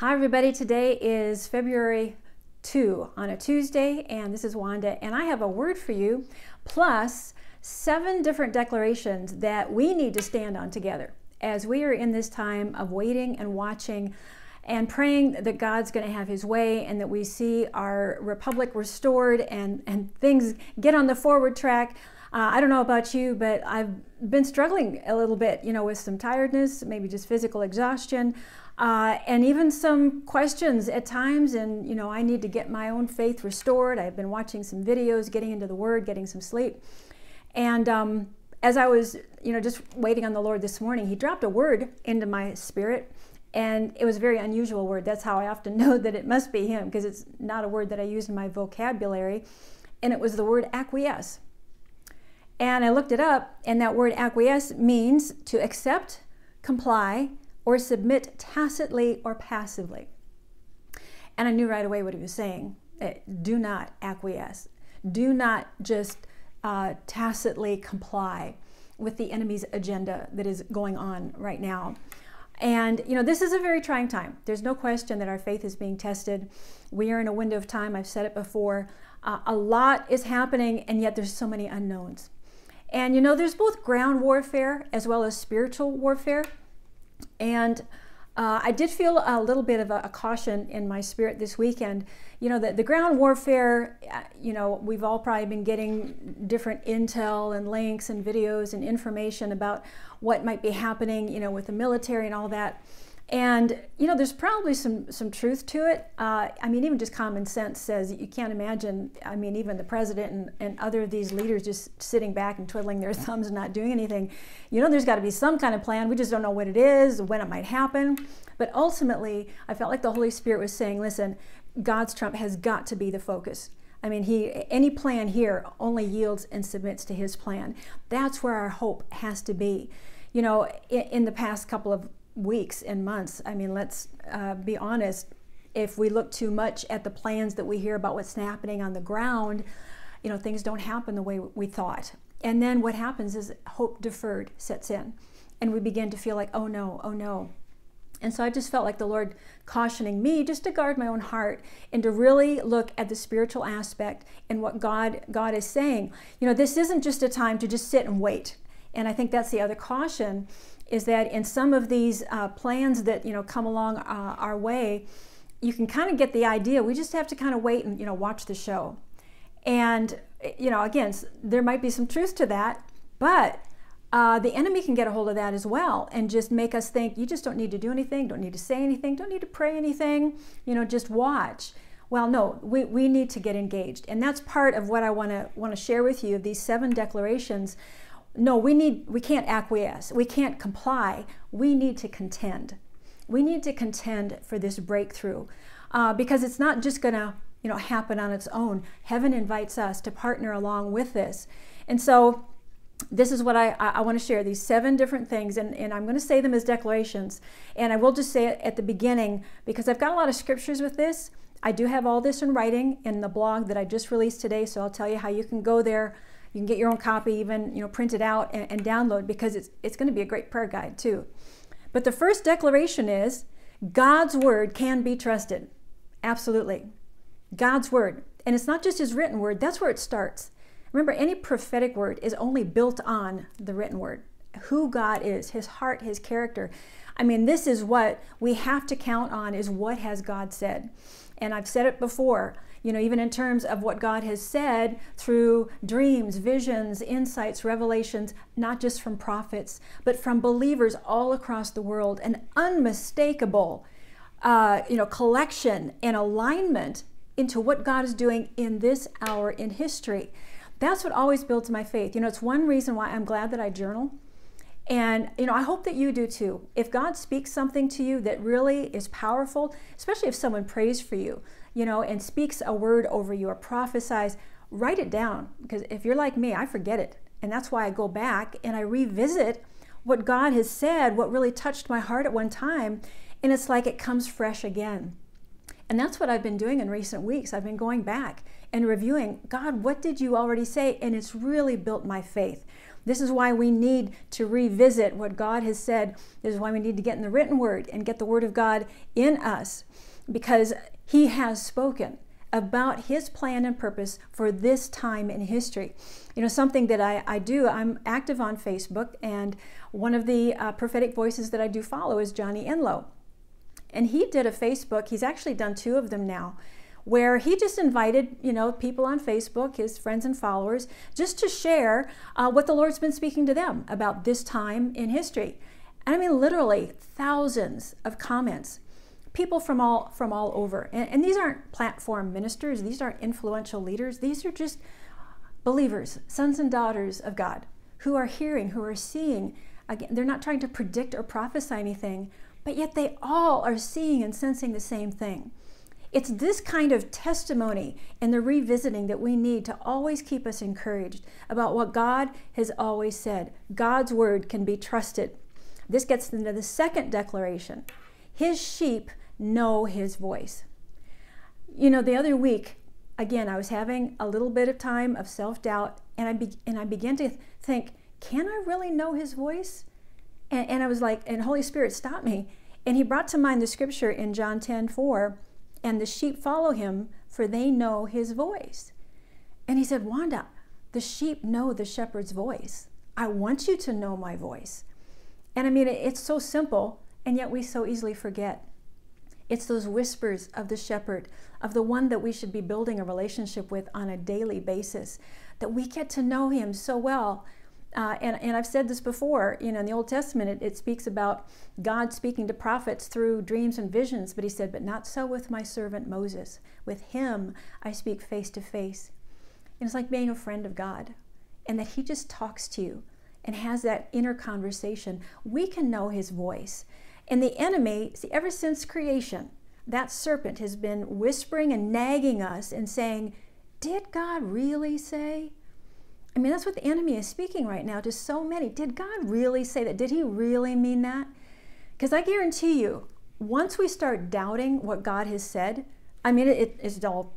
Hi, everybody. Today is February 2 on a Tuesday, and this is Wanda, and I have a word for you, plus seven different declarations that we need to stand on together as we are in this time of waiting and watching and praying that God's going to have his way and that we see our republic restored and, and things get on the forward track. Uh, I don't know about you, but I've been struggling a little bit, you know, with some tiredness, maybe just physical exhaustion uh, and even some questions at times. And, you know, I need to get my own faith restored. I've been watching some videos, getting into the Word, getting some sleep. And um, as I was, you know, just waiting on the Lord this morning, He dropped a word into my spirit. And it was a very unusual word. That's how I often know that it must be Him, because it's not a word that I use in my vocabulary. And it was the word acquiesce. And I looked it up, and that word acquiesce means to accept, comply, or submit tacitly or passively. And I knew right away what he was saying. Uh, do not acquiesce. Do not just uh, tacitly comply with the enemy's agenda that is going on right now. And, you know, this is a very trying time. There's no question that our faith is being tested. We are in a window of time, I've said it before. Uh, a lot is happening, and yet there's so many unknowns. And, you know, there's both ground warfare as well as spiritual warfare. And uh, I did feel a little bit of a, a, caution in my spirit this weekend. You know, the, the ground warfare, uh, you know, we've all probably been getting different intel and links and videos and information about what might be happening, you know, with the military and all that. And you know, there's probably some some truth to it. Uh, I mean, even just common sense says you can't imagine. I mean, even the president and, and other of these leaders just sitting back and twiddling their thumbs and not doing anything. You know, there's got to be some kind of plan. We just don't know what it is, when it might happen. But ultimately, I felt like the Holy Spirit was saying, "Listen, God's trump has got to be the focus." I mean, he any plan here only yields and submits to His plan. That's where our hope has to be. You know, in, in the past couple of weeks and months. I mean, let's uh, be honest. If we look too much at the plans that we hear about what's happening on the ground, you know, things don't happen the way we thought. And then what happens is hope deferred sets in, and we begin to feel like, oh no, oh no. And so I just felt like the Lord cautioning me just to guard my own heart and to really look at the spiritual aspect and what God God is saying. You know, this isn't just a time to just sit and wait. And I think that's the other caution is that in some of these uh, plans that you know come along uh, our way, you can kind of get the idea. We just have to kind of wait and you know watch the show, and you know again there might be some truth to that, but uh, the enemy can get a hold of that as well and just make us think you just don't need to do anything, don't need to say anything, don't need to pray anything, you know, just watch. Well, no, we, we need to get engaged. And that's part of what I want to want to share with you these seven declarations no, we need we can't acquiesce. We can't comply. We need to contend. We need to contend for this breakthrough uh, because it's not just going to you know happen on its own. Heaven invites us to partner along with this, and so this is what I, I want to share these seven different things, and, and I'm going to say them as declarations. And I will just say it at the beginning because I've got a lot of scriptures with this. I do have all this in writing in the blog that I just released today, so I'll tell you how you can go there you can get your own copy, even you know, print it out and, and download because it's it's going to be a great prayer guide too. But the first declaration is God's word can be trusted. Absolutely. God's word. And it's not just his written word, that's where it starts. Remember, any prophetic word is only built on the written word. Who God is, his heart, his character. I mean, this is what we have to count on is what has God said. And I've said it before you know, even in terms of what God has said through dreams, visions, insights, revelations, not just from prophets, but from believers all across the world, an unmistakable, uh, you know, collection and alignment into what God is doing in this hour in history. That's what always builds my faith. You know, it's one reason why I'm glad that I journal. And, you know, I hope that you do too. If God speaks something to you that really is powerful, especially if someone prays for you, you know, and speaks a word over you or prophesies, write it down. Because if you're like me, I forget it. And that's why I go back and I revisit what God has said, what really touched my heart at one time. And it's like it comes fresh again. And that's what I've been doing in recent weeks. I've been going back and reviewing God, what did you already say? And it's really built my faith. This is why we need to revisit what God has said. This is why we need to get in the written word and get the word of God in us because He has spoken about His plan and purpose for this time in history. You know, something that I, I do, I'm active on Facebook, and one of the uh, prophetic voices that I do follow is Johnny Enlow. And he did a Facebook, he's actually done two of them now where he just invited, you know, people on Facebook, his friends and followers, just to share uh, what the Lord's been speaking to them about this time in history. And I mean, literally thousands of comments, people from all from all over. And, and these aren't platform ministers; these aren't influential leaders. These are just believers, sons and daughters of God, who are hearing, who are seeing. Again, they're not trying to predict or prophesy anything, but yet they all are seeing and sensing the same thing. It's this kind of testimony and the revisiting that we need to always keep us encouraged about what God has always said. God's word can be trusted. This gets into the second declaration His sheep know His voice. You know, the other week, again, I was having a little bit of time of self doubt, and I, be- and I began to think, can I really know His voice? And, and I was like, and Holy Spirit stopped me. And He brought to mind the scripture in John 10 4 and the sheep follow him, for they know his voice. And he said, Wanda, the sheep know the shepherd's voice. I want you to know my voice. And I mean, it's so simple, and yet we so easily forget. It's those whispers of the shepherd, of the one that we should be building a relationship with on a daily basis, that we get to know him so well uh, and, and I've said this before, you know, in the Old Testament, it, it speaks about God speaking to prophets through dreams and visions, but he said, But not so with my servant Moses. With him I speak face to face. And it's like being a friend of God, and that he just talks to you and has that inner conversation. We can know his voice. And the enemy, see, ever since creation, that serpent has been whispering and nagging us and saying, Did God really say? I mean, that's what the enemy is speaking right now to so many. Did God really say that? Did he really mean that? Because I guarantee you, once we start doubting what God has said, I mean, it, it's all,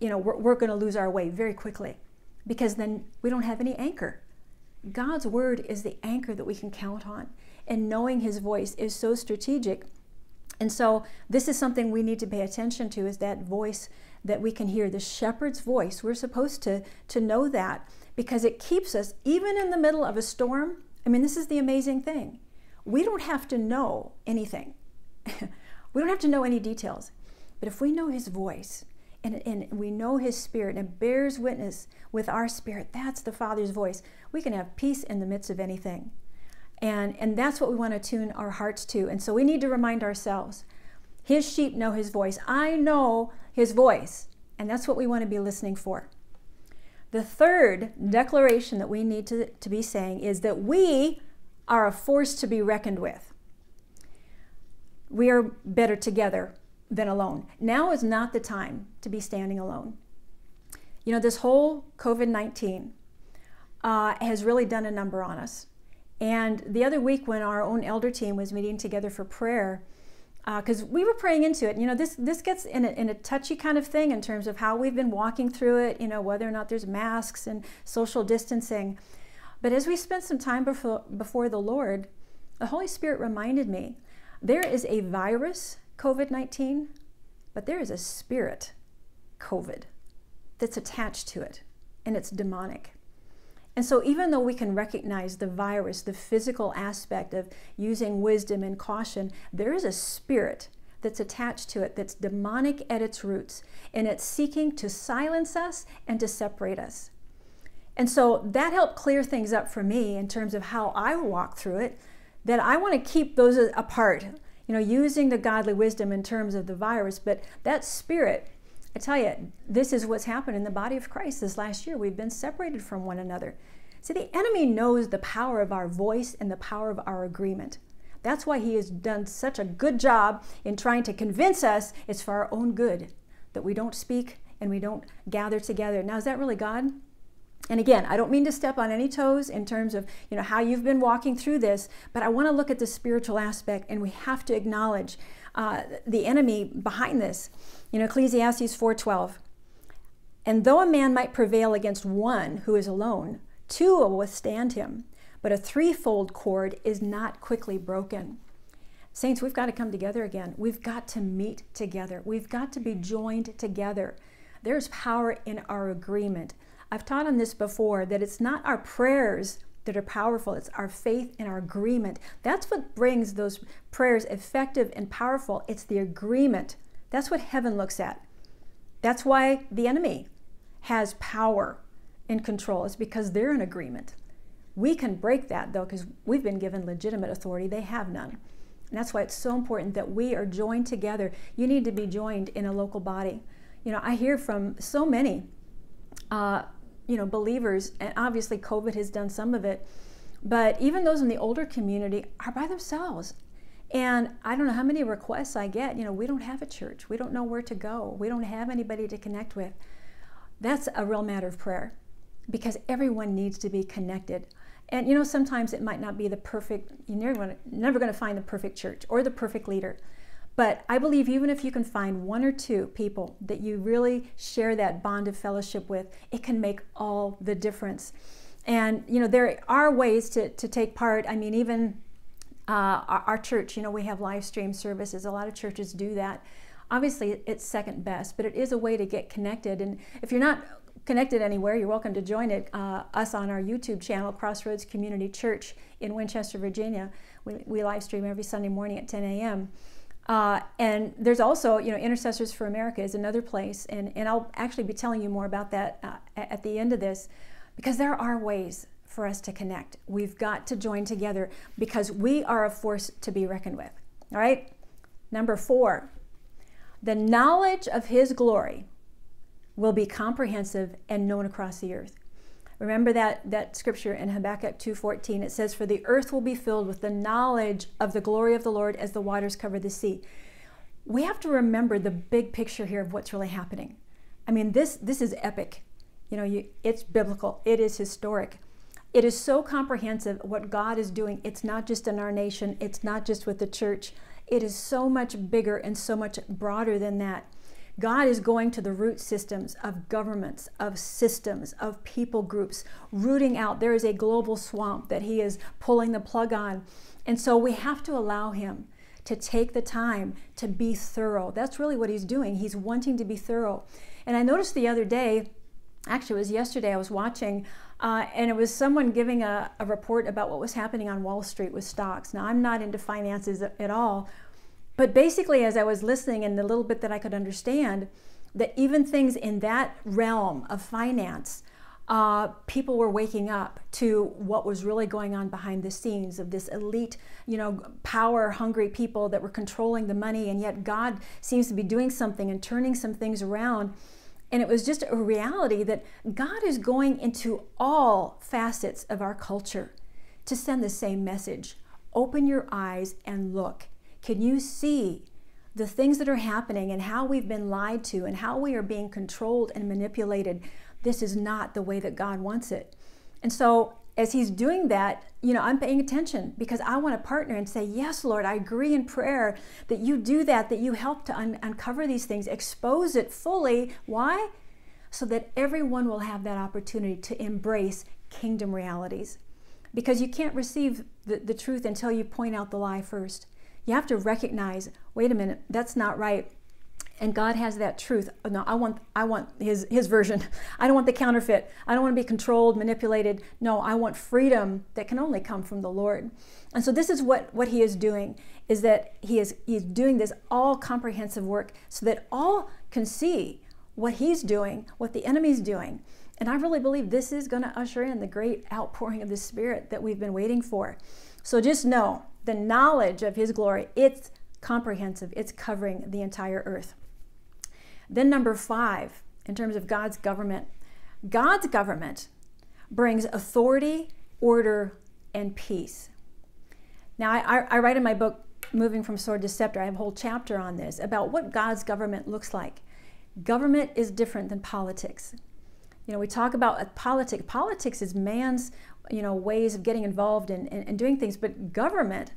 you know, we're, we're going to lose our way very quickly because then we don't have any anchor. God's word is the anchor that we can count on. And knowing his voice is so strategic. And so this is something we need to pay attention to is that voice that we can hear, the shepherd's voice. We're supposed to, to know that because it keeps us, even in the middle of a storm. I mean, this is the amazing thing. We don't have to know anything, we don't have to know any details. But if we know His voice and, and we know His Spirit and it bears witness with our spirit, that's the Father's voice, we can have peace in the midst of anything. And, and that's what we want to tune our hearts to. And so we need to remind ourselves His sheep know His voice. I know His voice. And that's what we want to be listening for. The third declaration that we need to, to be saying is that we are a force to be reckoned with. We are better together than alone. Now is not the time to be standing alone. You know, this whole COVID 19 uh, has really done a number on us. And the other week, when our own elder team was meeting together for prayer, because uh, we were praying into it. You know, this this gets in a, in a touchy kind of thing in terms of how we've been walking through it. You know, whether or not there's masks and social distancing. But as we spent some time before before the Lord, the Holy Spirit reminded me there is a virus, COVID nineteen, but there is a spirit, COVID, that's attached to it, and it's demonic. And so, even though we can recognize the virus, the physical aspect of using wisdom and caution, there is a spirit that's attached to it that's demonic at its roots, and it's seeking to silence us and to separate us. And so that helped clear things up for me in terms of how I walk through it, that I want to keep those apart, you know, using the godly wisdom in terms of the virus, but that spirit I tell you, this is what's happened in the body of Christ this last year. We've been separated from one another. See, the enemy knows the power of our voice and the power of our agreement. That's why he has done such a good job in trying to convince us it's for our own good that we don't speak and we don't gather together. Now, is that really God? And again, I don't mean to step on any toes in terms of, you know, how you've been walking through this, but I want to look at the spiritual aspect and we have to acknowledge uh, the enemy behind this. You know, Ecclesiastes 4:12. And though a man might prevail against one who is alone, two will withstand him. But a threefold cord is not quickly broken. Saints, we've got to come together again. We've got to meet together. We've got to be joined together. There's power in our agreement. I've taught on this before that it's not our prayers that are powerful, it's our faith and our agreement. That's what brings those prayers effective and powerful. It's the agreement. That's what heaven looks at. That's why the enemy has power and control, it's because they're in agreement. We can break that though, because we've been given legitimate authority, they have none. And that's why it's so important that we are joined together. You need to be joined in a local body. You know, I hear from so many, uh, you know, believers, and obviously COVID has done some of it, but even those in the older community are by themselves. And I don't know how many requests I get. You know, we don't have a church. We don't know where to go. We don't have anybody to connect with. That's a real matter of prayer because everyone needs to be connected. And you know, sometimes it might not be the perfect, you're never going, to, never to find the perfect church or the perfect leader. But I believe even if you can find one or two people that you really share that bond of fellowship with, it can make all the difference. And you know, there are ways to, to take part. I mean, even uh, our, our, church, you know, we have live stream services. A lot of churches do that. Obviously, it's second best, but it is a way to get connected. And if you're not connected anywhere, you're welcome to join it, uh, us on our YouTube channel, Crossroads Community Church in Winchester, Virginia. We, we live stream every Sunday morning at 10 a.m. Uh, and there's also, you know, Intercessors for America is another place, and, and I'll actually be telling you more about that uh, at the end of this, because there are ways for us to connect. We've got to join together because we are a force to be reckoned with. All right? Number four, the knowledge of His glory will be comprehensive and known across the earth. Remember that, that scripture in Habakkuk 2.14. It says, For the earth will be filled with the knowledge of the glory of the Lord as the waters cover the sea. We have to remember the big picture here of what's really happening. I mean, this, this is epic. You know, you, it's biblical. It is historic. It is so comprehensive what God is doing. It's not just in our nation. It's not just with the church. It is so much bigger and so much broader than that. God is going to the root systems of governments, of systems, of people groups, rooting out. There is a global swamp that He is pulling the plug on. And so we have to allow Him to take the time to be thorough. That's really what He's doing. He's wanting to be thorough. And I noticed the other day, actually, it was yesterday, I was watching, uh, and it was someone giving a, a report about what was happening on Wall Street with stocks. Now, I'm not into finances at all, but basically, as I was listening and the little bit that I could understand, that even things in that realm of finance, uh, people were waking up to what was really going on behind the scenes of this elite, you know, power hungry people that were controlling the money. And yet God seems to be doing something and turning some things around. And it was just a reality that God is going into all facets of our culture to send the same message. Open your eyes and look. Can you see the things that are happening and how we've been lied to and how we are being controlled and manipulated? This is not the way that God wants it. And so, as He's doing that, you know, I'm paying attention because I want to partner and say, Yes, Lord, I agree in prayer that you do that, that you help to un- uncover these things, expose it fully. Why? So that everyone will have that opportunity to embrace kingdom realities. Because you can't receive the, the truth until you point out the lie first. You have to recognize, wait a minute, that's not right. And God has that truth. No, I want I want his his version. I don't want the counterfeit. I don't want to be controlled, manipulated. No, I want freedom that can only come from the Lord. And so this is what what he is doing is that he is he is doing this all comprehensive work so that all can see what he's doing, what the enemy's doing. And I really believe this is going to usher in the great outpouring of the Spirit that we've been waiting for. So just know the knowledge of His glory, it's comprehensive, it's covering the entire earth. Then, number five, in terms of God's government, God's government brings authority, order, and peace. Now, I, I, write in my book, Moving from Sword to Scepter, I have a whole chapter on this about what God's government looks like. Government is different than politics. You know, we talk about politics. Politics is man's you know ways of getting involved and in, in, in, doing things but government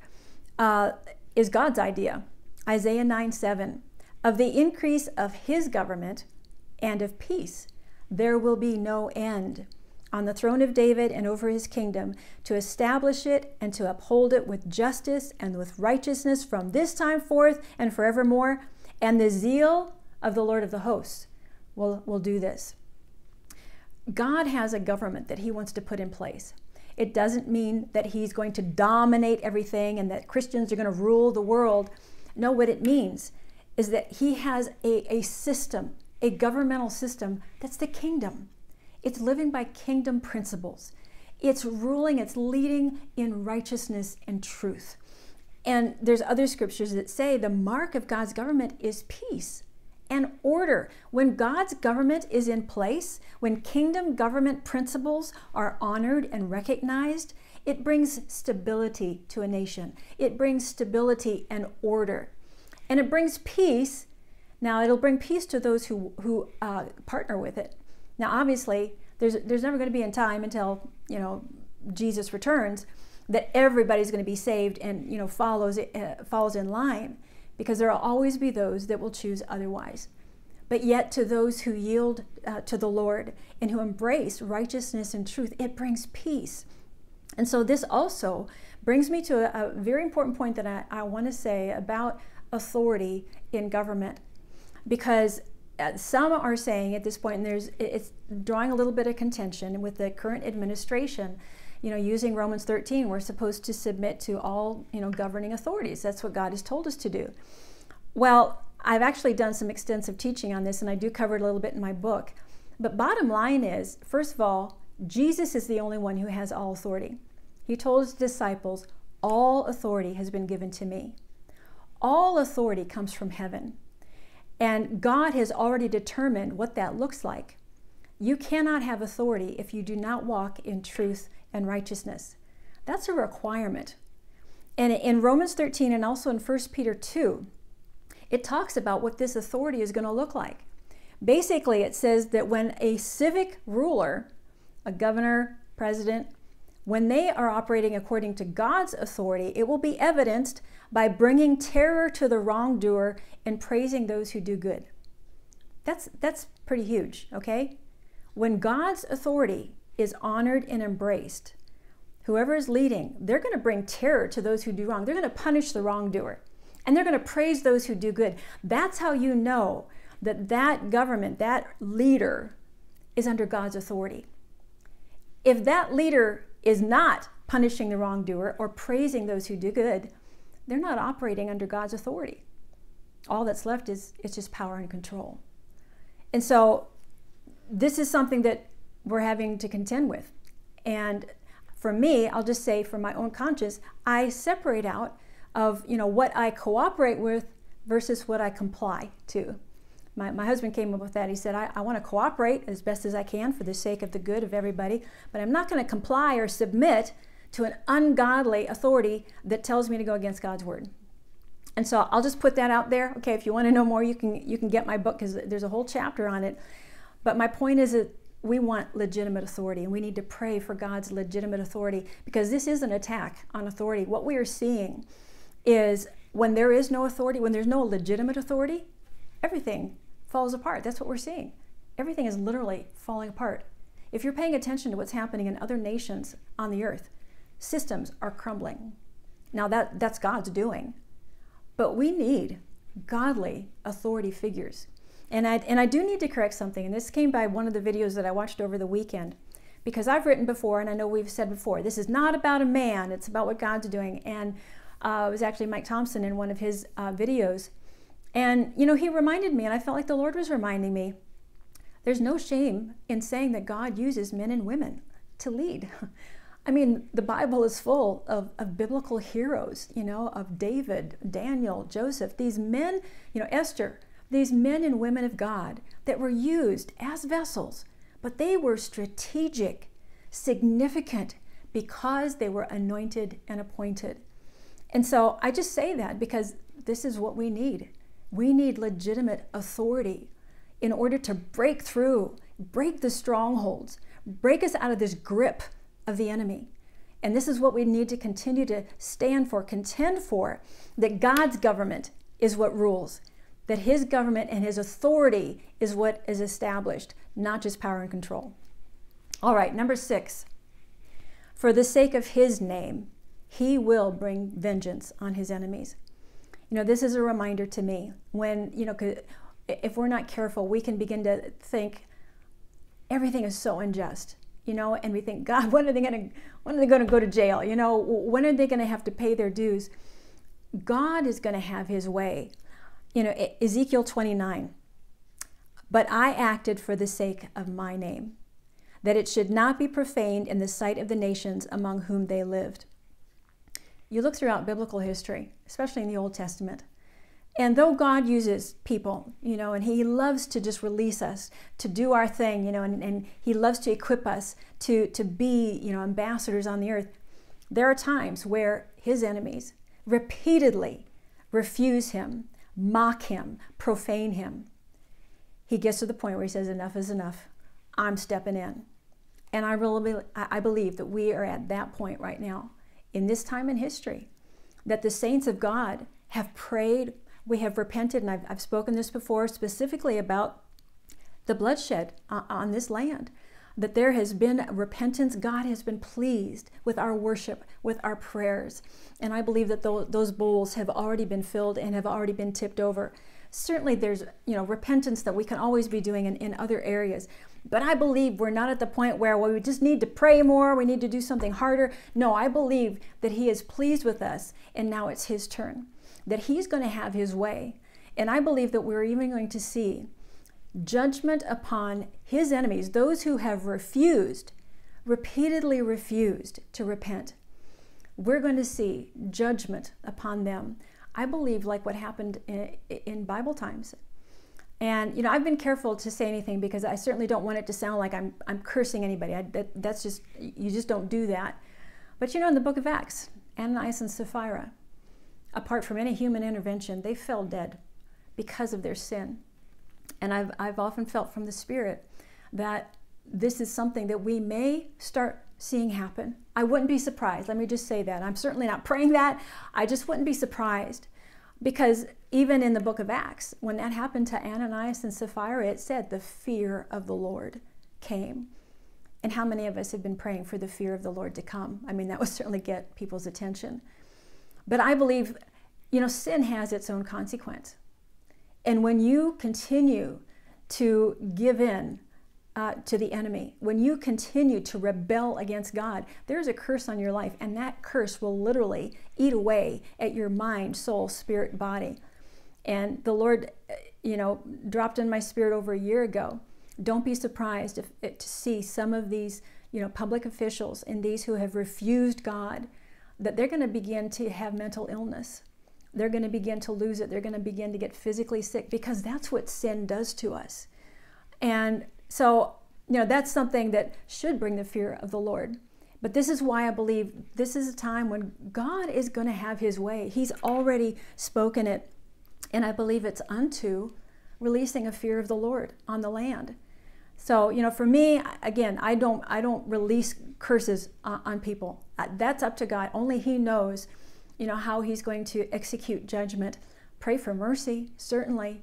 uh, is god's idea Isaiah 9 7. Of the increase of his government and of peace, there will be no end on the throne of David and over his kingdom, to establish it and to uphold it with justice and with righteousness from this time forth and forevermore. And the zeal of the Lord of the hosts will, will do this. God has a government that he wants to put in place. It doesn't mean that he's going to dominate everything and that Christians are going to rule the world. No, what it means is that he has a, a system, a governmental system that's the kingdom. It's living by kingdom principles. It's ruling, it's leading in righteousness and truth. And there's other scriptures that say the mark of God's government is peace and order. When God's government is in place, when kingdom government principles are honored and recognized, it brings stability to a nation. It brings stability and order. And it brings peace. Now, it'll bring peace to those who, who uh, partner with it. Now, obviously, there's, there's never going to be in time until, you know, Jesus returns that everybody's going to be saved and, you know, follows, uh, follows in line because there will always be those that will choose otherwise. But yet, to those who yield uh, to the Lord and who embrace righteousness and truth, it brings peace. And so, this also brings me to a, a very important point that I, I want to say about authority in government. Because uh, some are saying at this point, and there's it's drawing a little bit of contention with the current administration, you know, using Romans 13, we're supposed to submit to all, you know, governing authorities. That's what God has told us to do. Well, I've actually done some extensive teaching on this, and I do cover it a little bit in my book. But bottom line is, first of all, Jesus is the only one who has all authority. He told his disciples, All authority has been given to me. All authority comes from heaven. And God has already determined what that looks like. You cannot have authority if you do not walk in truth and righteousness. That's a requirement. And in Romans 13 and also in 1 Peter 2, it talks about what this authority is going to look like. Basically, it says that when a civic ruler, a governor, president, when they are operating according to God's authority, it will be evidenced by bringing terror to the wrongdoer and praising those who do good. That's, that's pretty huge, okay? When God's authority is honored and embraced, whoever is leading, they're going to bring terror to those who do wrong. They're going to punish the wrongdoer and they're going to praise those who do good. That's how you know that that government, that leader, is under God's authority. If that leader is not punishing the wrongdoer or praising those who do good, they're not operating under God's authority. All that's left is, it's just power and control. And so this is something that we're having to contend with. And for me, I'll just say for my own conscience, I separate out of you know what I cooperate with versus what I comply to. My, my husband came up with that. He said, I, I want to cooperate as best as I can for the sake of the good of everybody, but I'm not going to comply or submit to an ungodly authority that tells me to go against God's word. And so I'll just put that out there. Okay, if you want to know more, you can you can get my book because there's a whole chapter on it. But my point is that we want legitimate authority and we need to pray for God's legitimate authority because this is an attack on authority. What we are seeing is when there is no authority, when there's no legitimate authority, everything falls apart. That's what we're seeing. Everything is literally falling apart. If you're paying attention to what's happening in other nations on the earth, systems are crumbling. Now that that's God's doing. But we need godly authority figures. And I, and I do need to correct something, and this came by one of the videos that I watched over the weekend. Because I've written before, and I know we've said before, this is not about a man, it's about what God's doing. And uh, it was actually Mike Thompson in one of his uh, videos. And, you know, he reminded me, and I felt like the Lord was reminding me there's no shame in saying that God uses men and women to lead. I mean, the Bible is full of, of biblical heroes, you know, of David, Daniel, Joseph, these men, you know, Esther, these men and women of God that were used as vessels, but they were strategic, significant, because they were anointed and appointed. And so I just say that because this is what we need. We need legitimate authority in order to break through, break the strongholds, break us out of this grip of the enemy. And this is what we need to continue to stand for, contend for that God's government is what rules, that his government and his authority is what is established, not just power and control. All right, number six. For the sake of his name, he will bring vengeance on his enemies. You know, this is a reminder to me when, you know, if we're not careful, we can begin to think everything is so unjust, you know, and we think, God, when are they going to, when are they going to go to jail? You know, when are they going to have to pay their dues? God is going to have his way. You know, Ezekiel 29. But I acted for the sake of my name, that it should not be profaned in the sight of the nations among whom they lived. You look throughout biblical history, especially in the Old Testament, and though God uses people, you know, and He loves to just release us to do our thing, you know, and, and He loves to equip us to, to be, you know, ambassadors on the earth, there are times where His enemies repeatedly refuse Him, mock Him, profane Him. He gets to the point where He says, Enough is enough. I'm stepping in. And I really I believe that we are at that point right now in this time in history that the saints of God have prayed we have repented, and I've, I've spoken this before specifically about the bloodshed on this land. That there has been repentance. God has been pleased with our worship, with our prayers. And I believe that those bowls have already been filled and have already been tipped over. Certainly, there's you know repentance that we can always be doing in, in other areas. But I believe we're not at the point where well, we just need to pray more, we need to do something harder. No, I believe that He is pleased with us, and now it's His turn that he's going to have his way. And I believe that we're even going to see judgment upon his enemies, those who have refused, repeatedly refused to repent. We're going to see judgment upon them. I believe, like what happened in, in Bible times. And you know, I've been careful to say anything because I certainly don't want it to sound like I'm I'm cursing anybody. I, that, that's just you just don't do that. But you know, in the Book of Acts, Ananias and Sapphira, apart from any human intervention, they fell dead because of their sin. And I've, I've often felt from the Spirit that this is something that we may start seeing happen. I wouldn't be surprised. Let me just say that. I'm certainly not praying that. I just wouldn't be surprised because even in the book of Acts, when that happened to Ananias and Sapphira, it said the fear of the Lord came. And how many of us have been praying for the fear of the Lord to come? I mean, that would certainly get people's attention. But I believe, you know, sin has its own consequence. And when you continue to give in uh, to the enemy, when you continue to rebel against God, there's a curse on your life, and that curse will literally eat away at your mind, soul, spirit, body. And the Lord, uh, you know, dropped in my spirit over a year ago. Don't be surprised if, if, to see some of these, you know, public officials and these who have refused God that they're going to begin to have mental illness. They're going to begin to lose it. They're going to begin to get physically sick because that's what sin does to us. And so, you know, that's something that should bring the fear of the Lord. But this is why I believe this is a time when God is going to have his way. He's already spoken it. And I believe it's unto releasing a fear of the Lord on the land. So, you know, for me, again, I don't, I don't release curses on people. Uh, that's up to God. Only He knows, you know, how He's going to execute judgment. Pray for mercy, certainly,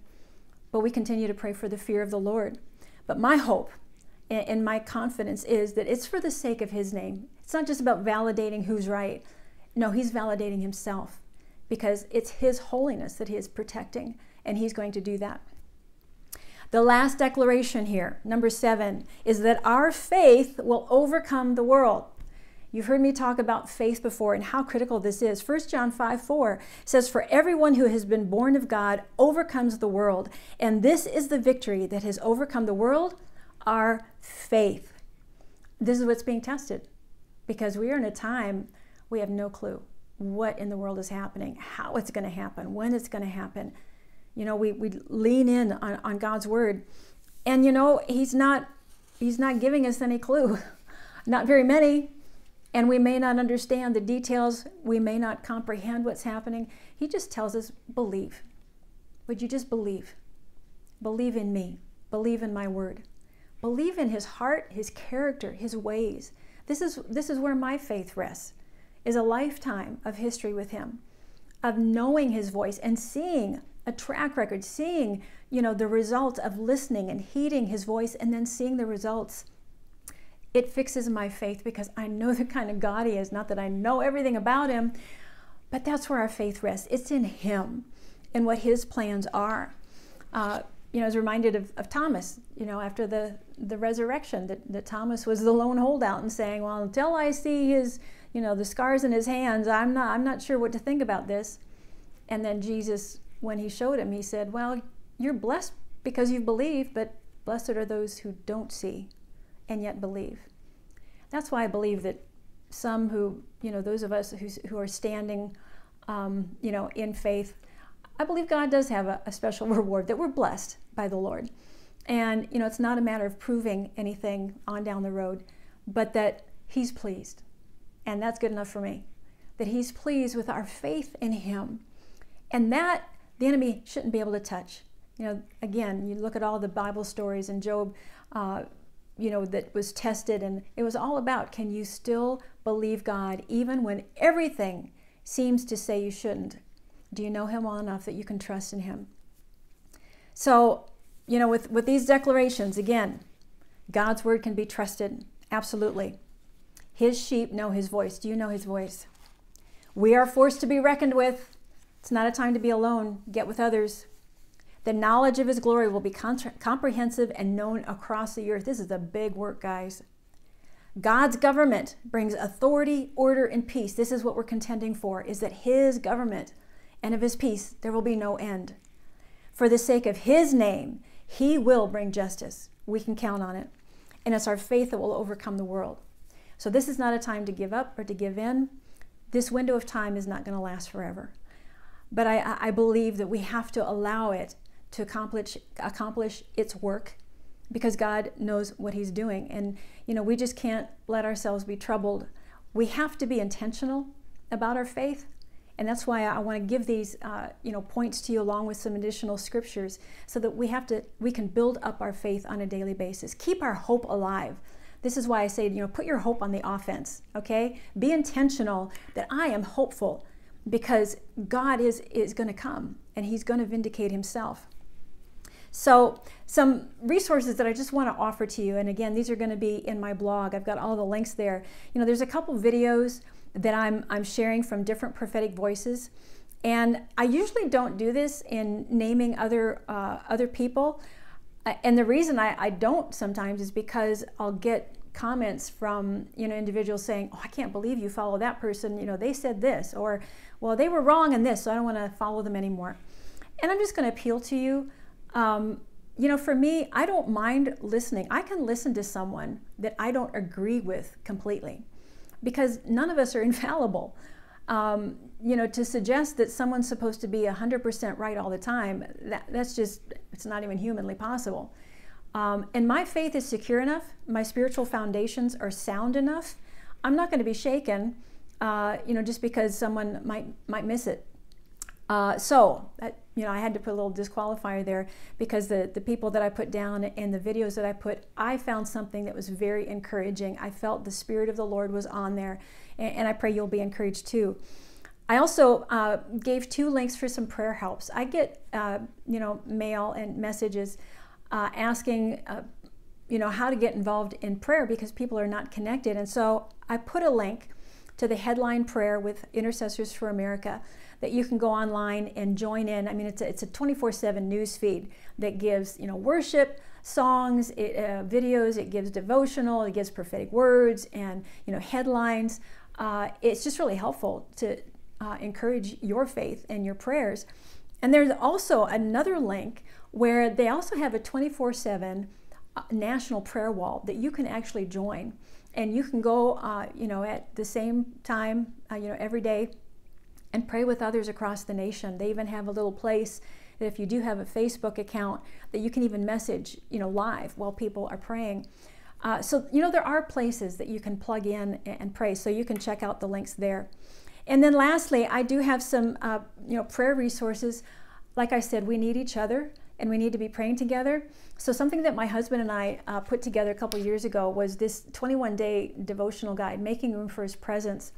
but we continue to pray for the fear of the Lord. But my hope and my confidence is that it's for the sake of His name. It's not just about validating who's right. No, He's validating Himself because it's His holiness that He is protecting, and He's going to do that. The last declaration here, number seven, is that our faith will overcome the world. You've heard me talk about faith before and how critical this is. 1 John 5 4 says, For everyone who has been born of God overcomes the world. And this is the victory that has overcome the world our faith. This is what's being tested because we are in a time we have no clue what in the world is happening, how it's going to happen, when it's going to happen. You know, we, we lean in on, on God's word. And you know, He's not He's not giving us any clue. not very many. And we may not understand the details. We may not comprehend what's happening. He just tells us, believe. Would you just believe? Believe in me. Believe in my word. Believe in his heart, his character, his ways. This is, this is where my faith rests, is a lifetime of history with him of knowing his voice and seeing a track record, seeing, you know, the results of listening and heeding his voice and then seeing the results. It fixes my faith because I know the kind of God he is. Not that I know everything about him, but that's where our faith rests. It's in him and what his plans are. Uh, you know, I was reminded of, of Thomas, you know, after the, the resurrection, that, that Thomas was the lone holdout and saying, well, until I see his, you know, the scars in his hands, I'm not, I'm not sure what to think about this. And then Jesus when he showed him, he said, Well, you're blessed because you've believed, but blessed are those who don't see and yet believe. That's why I believe that some who, you know, those of us who, who are standing, um, you know, in faith, I believe God does have a, a special reward, that we're blessed by the Lord. And, you know, it's not a matter of proving anything on down the road, but that He's pleased. And that's good enough for me. That He's pleased with our faith in Him. And that the enemy shouldn't be able to touch. You know, again, you look at all the Bible stories and Job, uh, you know, that was tested, and it was all about can you still believe God even when everything seems to say you shouldn't? Do you know Him well enough that you can trust in Him? So, you know, with, with these declarations, again, God's word can be trusted, absolutely. His sheep know His voice. Do you know His voice? We are forced to be reckoned with. It's not a time to be alone. Get with others. The knowledge of his glory will be comprehensive and known across the earth. This is a big work, guys. God's government brings authority, order, and peace. This is what we're contending for, is that his government and of his peace there will be no end. For the sake of his name, he will bring justice. We can count on it. And it's our faith that will overcome the world. So this is not a time to give up or to give in. This window of time is not going to last forever. But I, I believe that we have to allow it to accomplish, accomplish its work because God knows what He's doing. And, you know, we just can't let ourselves be troubled. We have to be intentional about our faith. And that's why I want to give these, uh, you know, points to you along with some additional scriptures so that we have to, we can build up our faith on a daily basis. Keep our hope alive. This is why I say, you know, put your hope on the offense, okay? Be intentional that I am hopeful because God is, is going to come and He's going to vindicate Himself. So, some resources that I just want to offer to you, and again, these are going to be in my blog. I've got all the links there. You know, there's a couple videos that I'm, I'm sharing from different prophetic voices. And I usually don't do this in naming other, uh, other people. And the reason I, I don't sometimes is because I'll get comments from you know individuals saying oh i can't believe you follow that person you know they said this or well, they were wrong in this, so I don't want to follow them anymore. And I'm just going to appeal to you. Um, you know, for me, I don't mind listening. I can listen to someone that I don't agree with completely because none of us are infallible. Um, you know, to suggest that someone's supposed to be 100% right all the time, that, that's just, it's not even humanly possible. Um, and my faith is secure enough, my spiritual foundations are sound enough. I'm not going to be shaken uh, you know, just because someone might might miss it. Uh, so, that, you know, I had to put a little disqualifier there because the, the people that I put down and the videos that I put, I found something that was very encouraging. I felt the Spirit of the Lord was on there, and, and I pray you'll be encouraged too. I also uh, gave two links for some prayer helps. I get, uh, you know, mail and messages uh, asking, uh, you know, how to get involved in prayer because people are not connected. And so I put a link to the headline prayer with Intercessors for America that you can go online and join in. I mean, it's a, it's a 24/7 news feed that gives you know worship songs, it, uh, videos, it gives devotional, it gives prophetic words, and you know headlines. Uh, it's just really helpful to uh, encourage your faith and your prayers. And there's also another link where they also have a 24/7 uh, national prayer wall that you can actually join and you can go, uh, you know, at the same time, uh, you know, every day, and pray with others across the nation. They even have a little place that if you do have a Facebook account, that you can even message, you know, live while people are praying. Uh, so you know, there are places that you can plug in and pray. So you can check out the links there. And then lastly, I do have some, uh, you know, prayer resources. Like I said, we need each other and we need to be praying together. So, something that my husband and I uh, put together a couple years ago was this 21 day devotional guide, Making Room for His Presence.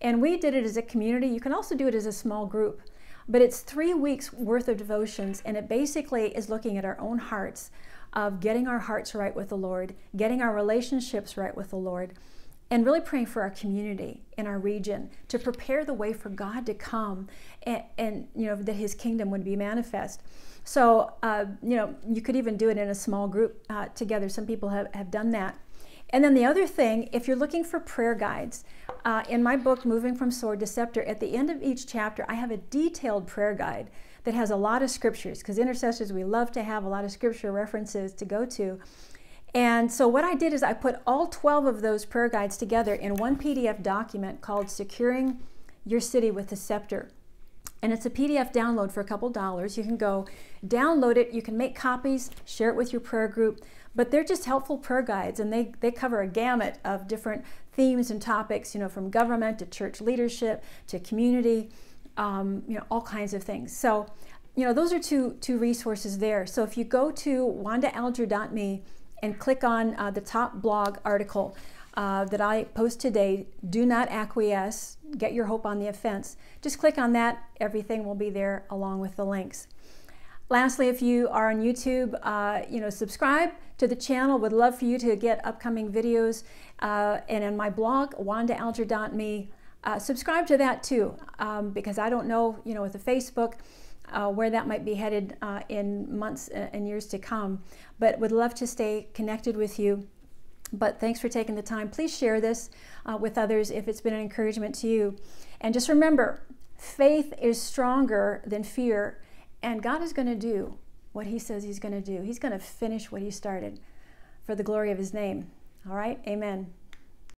And we did it as a community. You can also do it as a small group. But it's three weeks worth of devotions, and it basically is looking at our own hearts of getting our hearts right with the Lord, getting our relationships right with the Lord, and really praying for our community in our region to prepare the way for God to come and, and you know that His kingdom would be manifest. So uh, you know you could even do it in a small group uh, together. Some people have, have done that. And then the other thing, if you're looking for prayer guides, uh, in my book, Moving from Sword to Scepter, at the end of each chapter, I have a detailed prayer guide that has a lot of scriptures, because intercessors, we love to have a lot of scripture references to go to. And so what I did is I put all 12 of those prayer guides together in one PDF document called Securing Your City with the Scepter. And it's a PDF download for a couple dollars. You can go download it, you can make copies, share it with your prayer group. But they're just helpful prayer guides and they, they cover a gamut of different themes and topics you know from government to church leadership to community um, you know all kinds of things. So you know those are two two resources there. So if you go to wandaalger.me and click on uh, the top blog article uh, that I post today, do not acquiesce, get your hope on the offense. Just click on that, everything will be there along with the links. Lastly, if you are on YouTube, uh, you know, subscribe to the channel. Would love for you to get upcoming videos. Uh, and in my blog, wandaalger.me, uh, subscribe to that too, um, because I don't know, you know, with the Facebook, uh, where that might be headed uh, in months and years to come. But would love to stay connected with you. But thanks for taking the time. Please share this uh, with others if it's been an encouragement to you. And just remember, faith is stronger than fear and God is going to do what He says He's going to do. He's going to finish what He started for the glory of His name. All right? Amen.